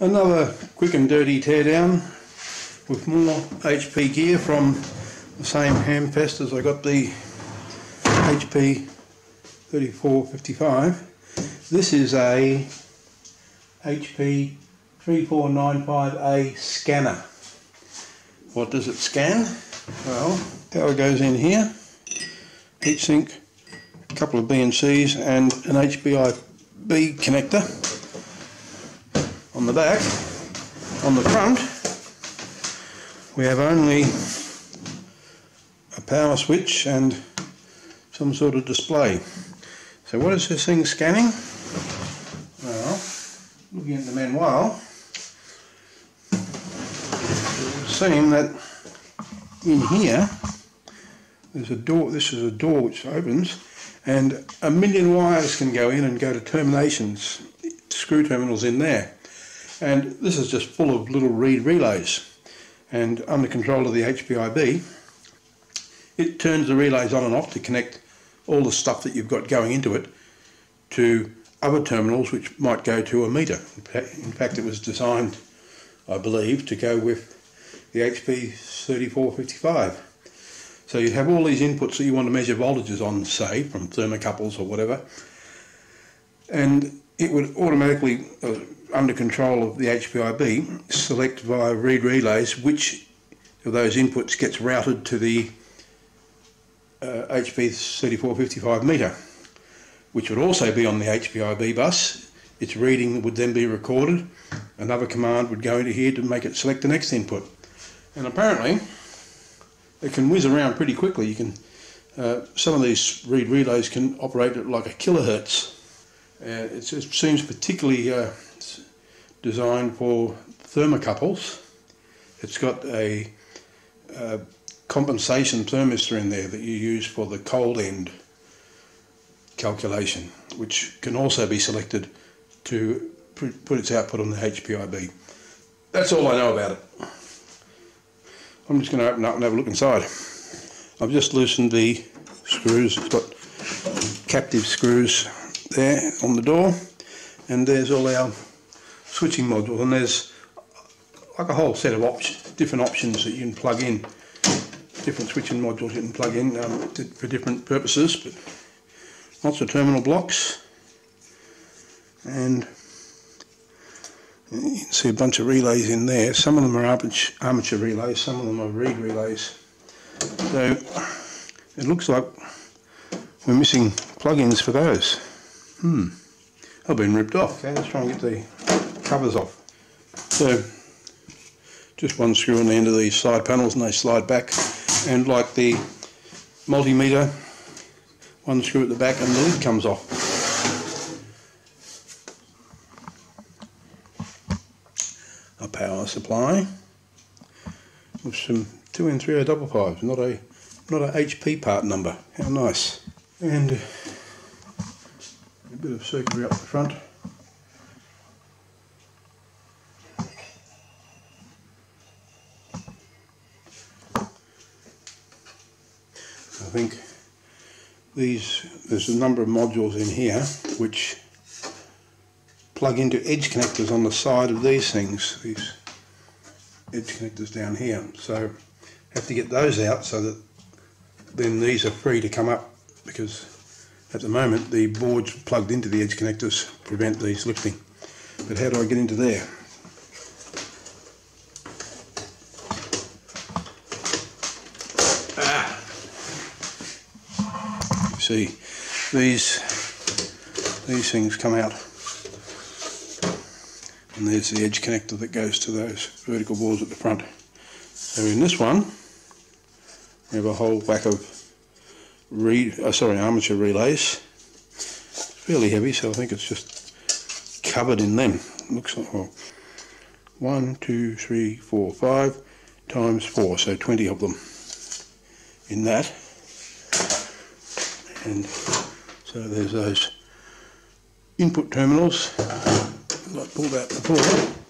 Another quick and dirty teardown with more HP gear from the same Hamfest as I got the HP 3455. This is a HP 3495A scanner. What does it scan? Well, power goes in here, heatsink, a couple of BNCs and an HPIB connector on the back. On the front, we have only a power switch and some sort of display. So what is this thing scanning? Well, looking at the manual, it would seem that in here there's a door, this is a door which opens and a million wires can go in and go to terminations, screw terminals in there. And this is just full of little reed relays. And under control of the HPIB, it turns the relays on and off to connect all the stuff that you've got going into it to other terminals which might go to a meter. In fact, it was designed, I believe, to go with the HP 3455. So you have all these inputs that you want to measure voltages on, say, from thermocouples or whatever, and it would automatically, uh, under control of the HPIB, select via reed relays which of those inputs gets routed to the uh, HP 3455 meter, which would also be on the HPIB bus. Its reading would then be recorded. Another command would go into here to make it select the next input. And apparently, it can whiz around pretty quickly. You can uh, some of these reed relays can operate at like a kilohertz. Uh, it seems particularly uh, designed for thermocouples. It's got a compensation thermistor in there that you use for the cold end calculation, which can also be selected to put its output on the HPIB. That's all I know about it. I'm just going to open up and have a look inside. I've just loosened the screws. It's got captive screws there on the door and there's all our switching modules and there's like a whole set of op different options that you can plug in different switching modules you can plug in um, to, for different purposes but lots of terminal blocks and you can see a bunch of relays in there. Some of them are armature relays, some of them are reed relays. So it looks like we're missing plugins for those. Hmm. I've been ripped off. Okay, let's try and get the covers off. So just one screw on the end of these side panels and they slide back and like the multimeter one screw at the back and the lid comes off. a power supply with some 2 and 3 double pipes, not a not a HP part number. How nice. And a bit of circuitry up the front. I think these there's a number of modules in here which plug into edge connectors on the side of these things, these edge connectors down here. So have to get those out so that then these are free to come up because at the moment the boards plugged into the edge connectors prevent these lifting. But how do I get into there? Ah! See, these these things come out and there's the edge connector that goes to those vertical boards at the front. So in this one we have a whole whack of reed, uh, sorry, armature relays. It's fairly heavy so I think it's just covered in them. Looks like well, one, two, three, four, five times four, so 20 of them in that. And so there's those input terminals I pulled out before.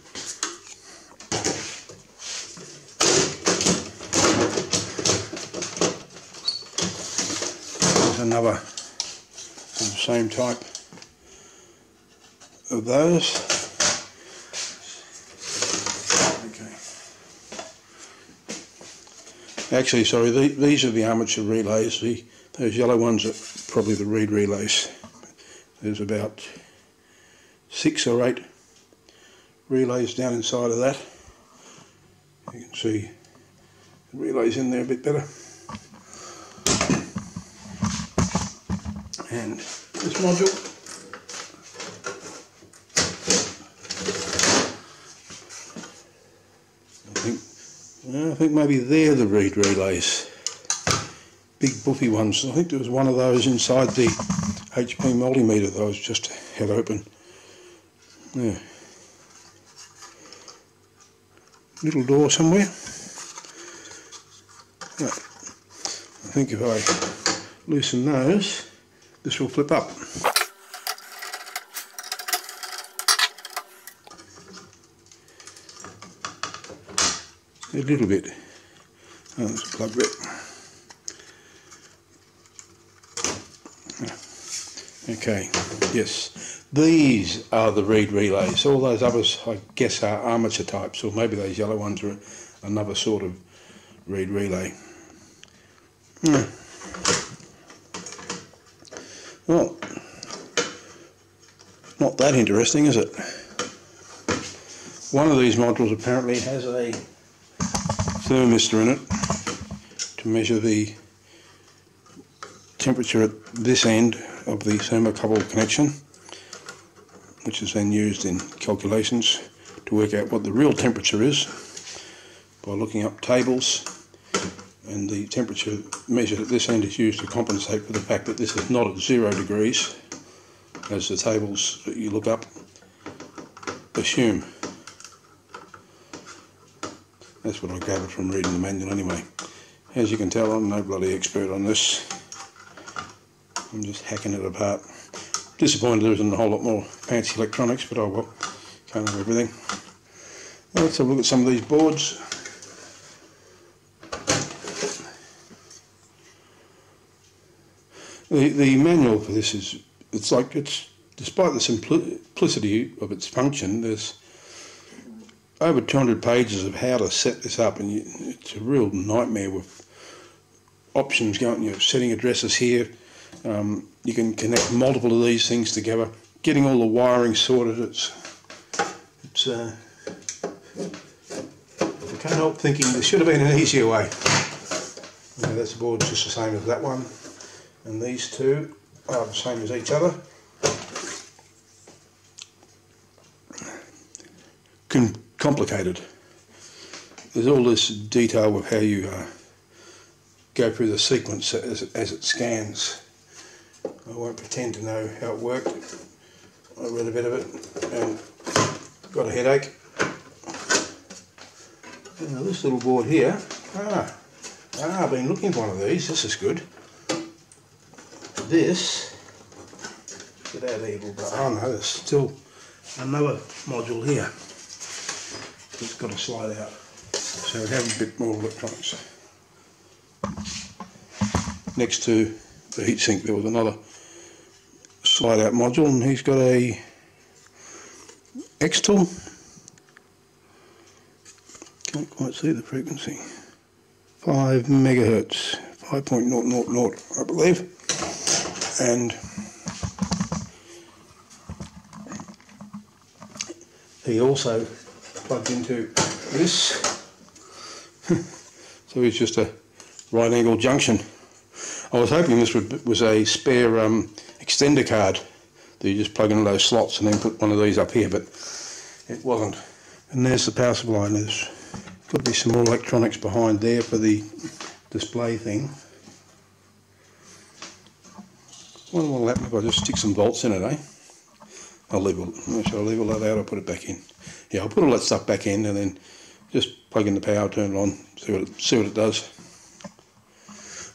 there's another of the same type of those. Okay. Actually, sorry, the, these are the armature relays. The, those yellow ones are probably the reed relays. There's about six or eight relays down inside of that. You can see the relays in there a bit better. And this module I think I think maybe they're the reed relays. Big buffy ones. I think there was one of those inside the HP multimeter that I was just had open. Yeah. Little door somewhere. Yeah. I think if I loosen those, this will flip up. A little bit. Oh, there's a plug bit. Okay, yes. These are the reed relays. All those others, I guess, are armature types, or maybe those yellow ones are another sort of reed relay. Yeah. Well, not that interesting, is it? One of these modules apparently has a thermistor in it to measure the temperature at this end of the thermocouple connection which is then used in calculations to work out what the real temperature is by looking up tables and the temperature measured at this end is used to compensate for the fact that this is not at zero degrees as the tables that you look up assume. That's what I gathered from reading the manual anyway. As you can tell I'm no bloody expert on this. I'm just hacking it apart. Disappointed there isn't a whole lot more fancy electronics, but oh well, can't have everything. Let's have a look at some of these boards. The, the manual for this is, it's like, it's despite the simplicity of its function, there's over 200 pages of how to set this up and you, it's a real nightmare with options going, you know, setting addresses here, um, you can connect multiple of these things together, getting all the wiring sorted, it's, it's uh, I can't help thinking there should have been an easier way. Yeah, this board's just the same as that one, and these two are the same as each other. Com complicated. There's all this detail of how you uh, go through the sequence as, as it scans. I won't pretend to know how it worked. I read a bit of it and got a headache. Now this little board here, ah, ah, I've been looking for one of these, this is good. This, out of here, but oh no, there's still another module here. It's got to slide out. So we have a bit more electronics. Next to the heatsink there was another slide out module and he's got a X tool. Can't quite see the frequency. 5 megahertz, 5.000 I believe. And he also plugged into this. so it's just a right angle junction. I was hoping this was a spare um, extender card that you just plug into those slots and then put one of these up here, but it wasn't. And there's the power supply. There's got to be some more electronics behind there for the display thing. What will happen if I just stick some bolts in it, eh? I'll leave all, shall I leave all that out or put it back in? Yeah, I'll put all that stuff back in and then just plug in the power, turn it on, see what it, see what it does.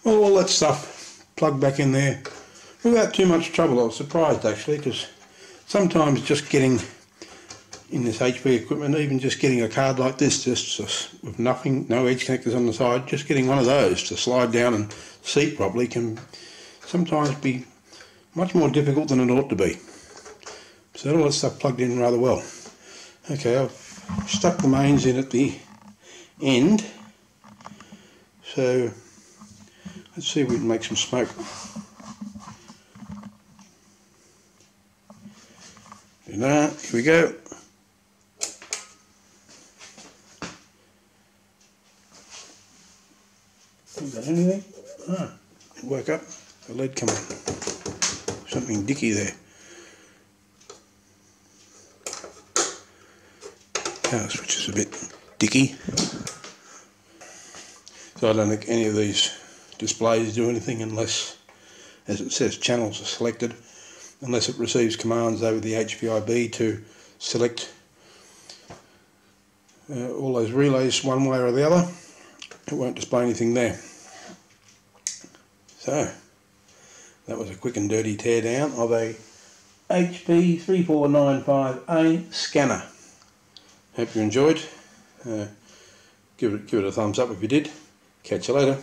Well, all that stuff plugged back in there without too much trouble. I was surprised actually because sometimes just getting in this HP equipment, even just getting a card like this, just with nothing, no edge connectors on the side, just getting one of those to slide down and seat properly can sometimes be much more difficult than it ought to be. So all that stuff plugged in rather well. Okay, I've stuck the mains in at the end. So let's see if we can make some smoke. Do that, here we go. Is that anything? Ah, it woke up. The lead come on. Something dicky there. Power switch is a bit dicky. So I don't think any of these displays do anything unless, as it says, channels are selected, unless it receives commands over the HPIB to select uh, all those relays one way or the other. It won't display anything there. So, that was a quick and dirty teardown of a HP 3495A scanner. Hope you enjoyed. Uh, give it give it a thumbs up if you did. Catch you later.